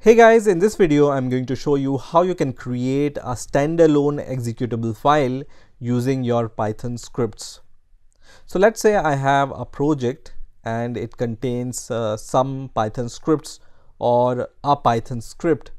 Hey guys, in this video I'm going to show you how you can create a standalone executable file using your Python scripts. So let's say I have a project and it contains uh, some Python scripts or a Python script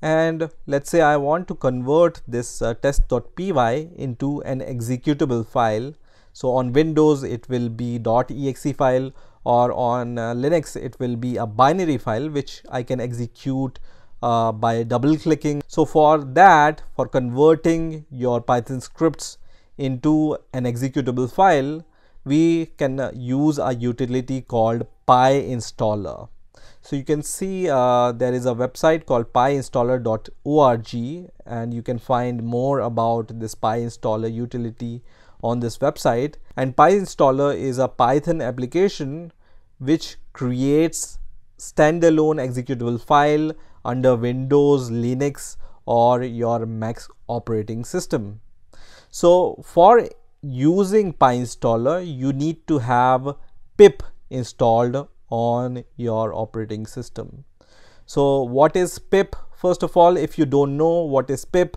and let's say I want to convert this uh, test.py into an executable file. So on Windows it will be .exe file or on uh, Linux it will be a binary file which I can execute uh, by double clicking. So for that for converting your Python scripts into an executable file we can uh, use a utility called pyinstaller. So you can see uh, there is a website called pyinstaller.org and you can find more about this pyinstaller utility on this website and pyinstaller is a python application which creates standalone executable file under Windows, Linux or your Mac operating system. So for using PyInstaller, you need to have pip installed on your operating system. So what is pip? First of all, if you don't know what is pip,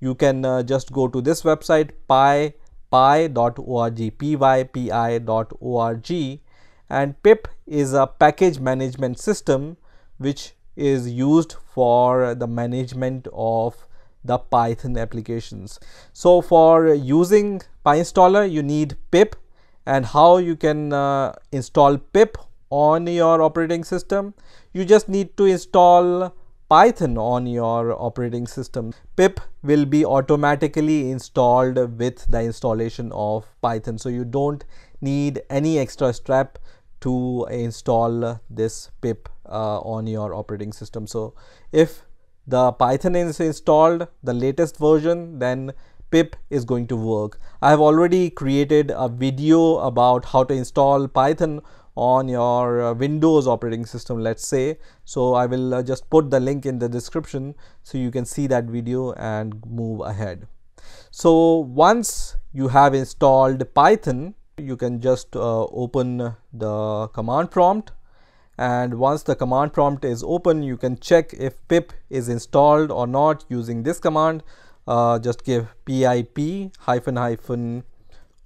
you can uh, just go to this website py py.org pypi.org and pip is a package management system which is used for the management of the python applications. So for using pyinstaller you need pip and how you can uh, install pip on your operating system. You just need to install python on your operating system pip will be automatically installed with the installation of python so you don't need any extra step to install this pip uh, on your operating system. So if the Python is installed, the latest version, then pip is going to work. I have already created a video about how to install Python on your uh, Windows operating system, let's say. So I will uh, just put the link in the description so you can see that video and move ahead. So once you have installed Python, you can just uh, open the command prompt and once the command prompt is open you can check if pip is installed or not using this command uh, just give pip hyphen hyphen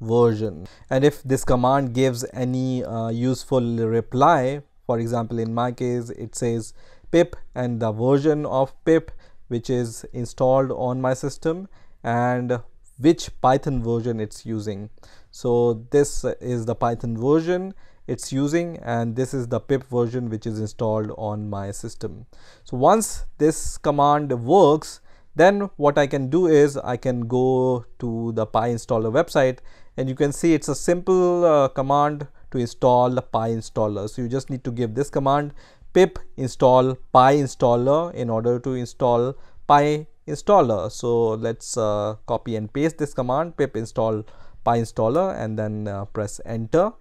version. And if this command gives any uh, useful reply for example in my case it says pip and the version of pip which is installed on my system and which python version it's using. So this is the python version it's using and this is the pip version which is installed on my system. So once this command works then what I can do is I can go to the PyInstaller website and you can see it's a simple uh, command to install the pyinstaller. So you just need to give this command pip install pyinstaller in order to install pi installer. So let's uh, copy and paste this command pip install pyinstaller and then uh, press enter.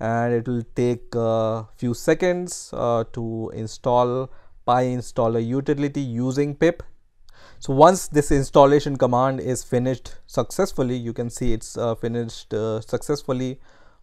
And it will take a few seconds uh, to install pyinstaller utility using pip. So once this installation command is finished successfully, you can see it's uh, finished uh, successfully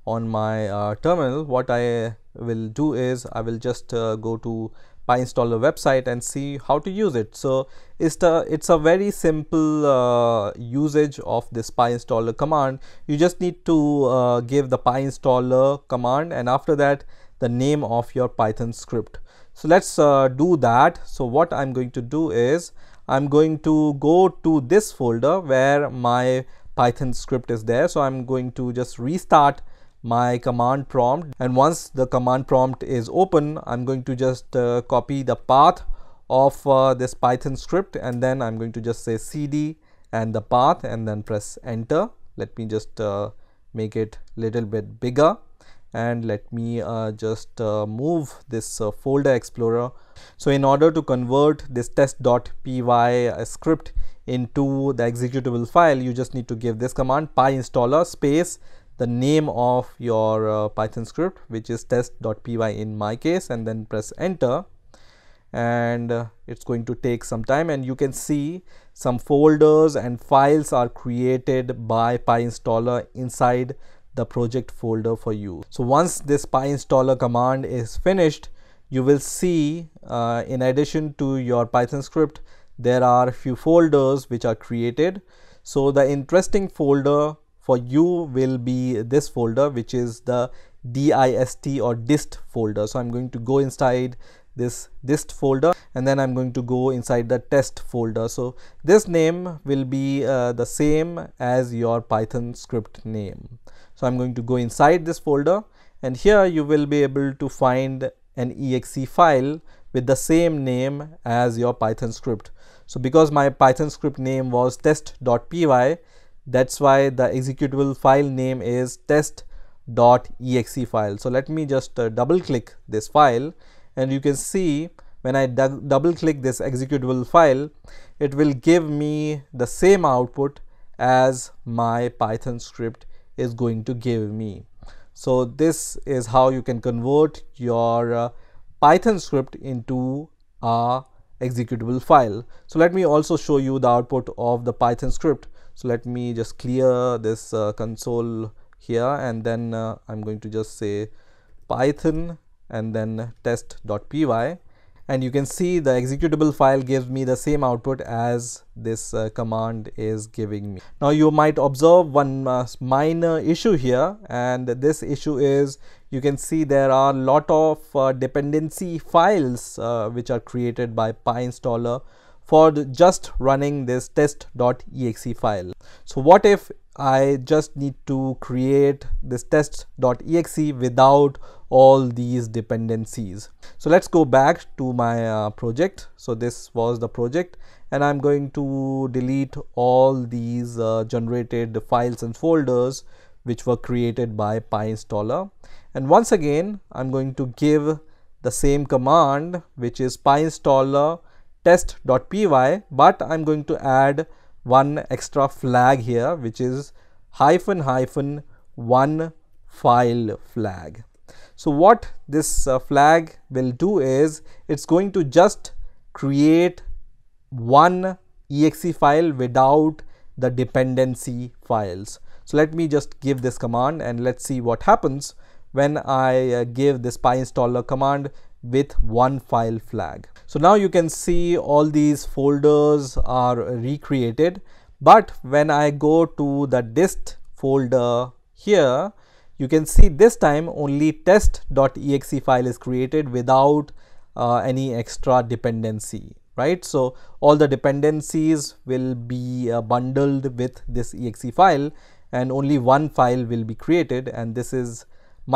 on my uh, terminal. What I will do is I will just uh, go to PyInstaller website and see how to use it. So it's the it's a very simple uh, usage of this PyInstaller command. You just need to uh, give the PyInstaller command and after that the name of your Python script. So let's do that. So what I'm going to do is I'm going to go to this folder where my Python script is there. So I'm going to just restart my command prompt. And once the command prompt is open I'm going to just uh, copy the path of uh, this python script. And then I'm going to just say cd and the path and then press enter. Let me just uh, make it little bit bigger and let me uh, just uh, move this uh, folder explorer. So in order to convert this test.py script into the executable file you just need to give this command pyinstaller space the name of your uh, Python script which is test.py in my case and then press enter. And uh, it's going to take some time and you can see some folders and files are created by PyInstaller inside the project folder for you. So once this PyInstaller command is finished you will see uh, in addition to your python script there are a few folders which are created. So the interesting folder for you will be this folder which is the dist or dist folder. So i'm going to go inside this dist folder and then i'm going to go inside the test folder. So this name will be uh, the same as your python script name so i'm going to go inside this folder and here you will be able to find an exe file with the same name as your python script. So because my python script name was test.py that's why the executable file name is test.exe file. So let me just uh, double click this file and you can see when I double click this executable file it will give me the same output as my python script is going to give me. So this is how you can convert your uh, python script into a executable file. So let me also show you the output of the python script. So let me just clear this uh, console here and then uh, I'm going to just say python and then test.py and you can see the executable file gives me the same output as this uh, command is giving me. Now you might observe one uh, minor issue here and this issue is you can see there are a lot of uh, dependency files uh, which are created by PyInstaller for just running this test.exe file. So what if I just need to create this test.exe without all these dependencies. So let's go back to my uh, project. So this was the project and I'm going to delete all these uh, generated files and folders which were created by PyInstaller. And once again, I'm going to give the same command which is PyInstaller test.py but I'm going to add one extra flag here which is hyphen hyphen one file flag. So what this uh, flag will do is it's going to just create one exe file without the dependency files. So let me just give this command and let's see what happens when I uh, give this PyInstaller command with one file flag. So now you can see all these folders are recreated but when I go to the dist folder here you can see this time only test.exe file is created without uh, any extra dependency right so all the dependencies will be uh, bundled with this exe file and only one file will be created and this is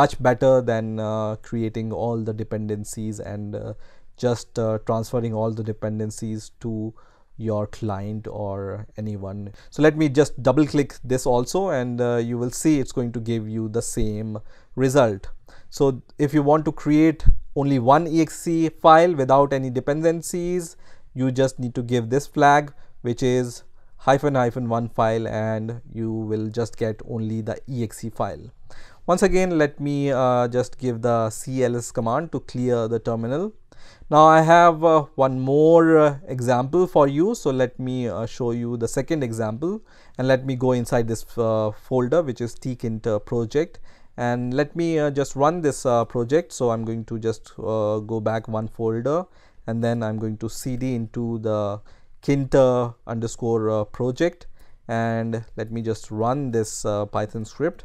much better than uh, creating all the dependencies and uh, just uh, transferring all the dependencies to your client or anyone. So let me just double click this also and uh, you will see it's going to give you the same result. So if you want to create only one exe file without any dependencies, you just need to give this flag which is hyphen hyphen one file and you will just get only the exe file. Once again, let me uh, just give the cls command to clear the terminal. Now I have uh, one more uh, example for you. So let me uh, show you the second example and let me go inside this uh, folder which is tkint project and let me uh, just run this project. So I'm going to just go back one folder and then I'm going to cd into the kint underscore project and let me just run this Python script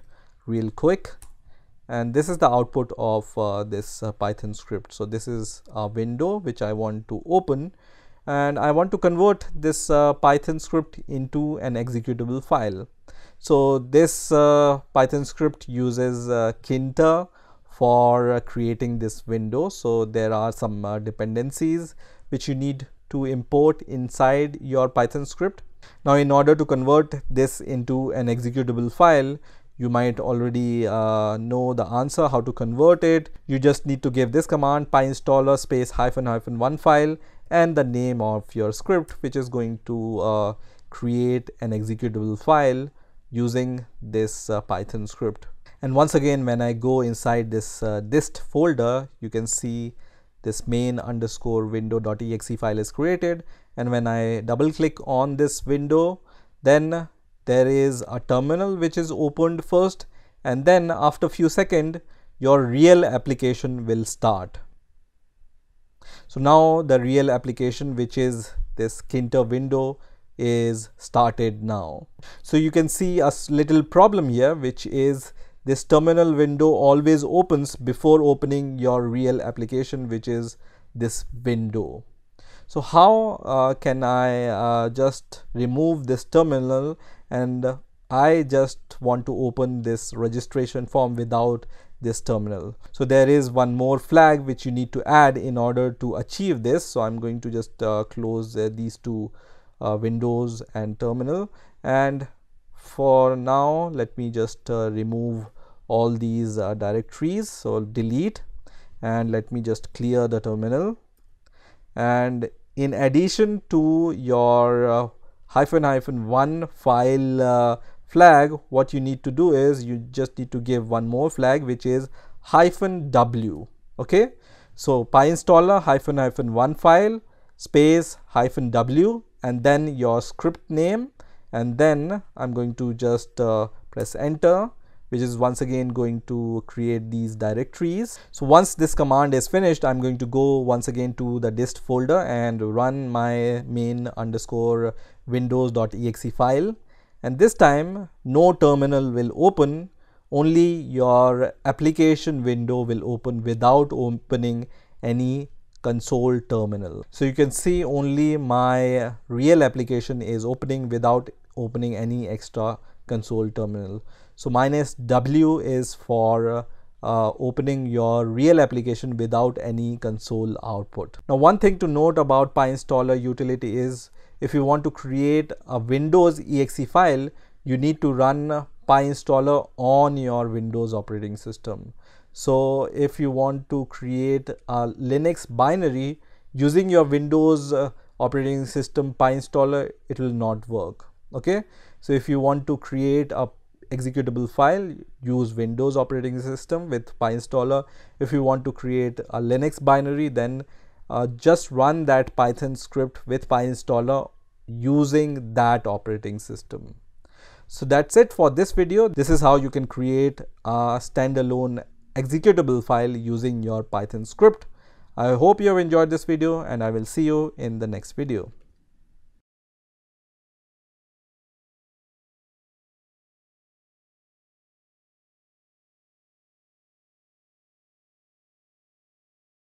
real quick. And this is the output of uh, this uh, python script. So this is a window which i want to open. And i want to convert this uh, python script into an executable file. So this uh, python script uses uh, Tkinter for uh, creating this window. So there are some dependencies which you need to import inside your python script. Now in order to convert this into an executable file you might already uh, know the answer how to convert it. You just need to give this command pyinstaller space hyphen hyphen one file and the name of your script which is going to uh, create an executable file using this uh, python script. And once again when i go inside this uh, dist folder you can see this main underscore window.exe file is created. And when i double click on this window then there is a terminal which is opened first and then after few seconds your real application will start. so now the real application which is this Tkinter window is started now so you can see a little problem here which is this terminal window always opens before opening your real application which is this window so how uh, can I uh, just remove this terminal and I just want to open this registration form without this terminal. So there is one more flag which you need to add in order to achieve this. So I'm going to just uh, close uh, these two uh, windows and terminal and for now let me just uh, remove all these directories. So delete and let me just clear the terminal and in addition to your uh, hyphen hyphen one file uh, flag what you need to do is you just need to give one more flag which is hyphen w okay so pyinstaller hyphen hyphen one file space hyphen w and then your script name and then i'm going to just uh, press enter which is once again going to create these directories. So once this command is finished, I'm going to go once again to the dist folder and run my main underscore windows.exe file. And this time no terminal will open, only your application window will open without opening any console terminal. So you can see only my real application is opening without opening any extra console terminal. So minus W is for uh, opening your real application without any console output. Now one thing to note about PyInstaller utility is if you want to create a Windows exe file, you need to run PyInstaller on your Windows operating system. So if you want to create a Linux binary using your Windows uh, operating system PyInstaller, it will not work. Okay. So if you want to create a executable file use windows operating system with PyInstaller. if you want to create a linux binary then uh, just run that python script with pyinstaller using that operating system. So that's it for this video. This is how you can create a standalone executable file using your python script. I hope you have enjoyed this video and i will see you in the next video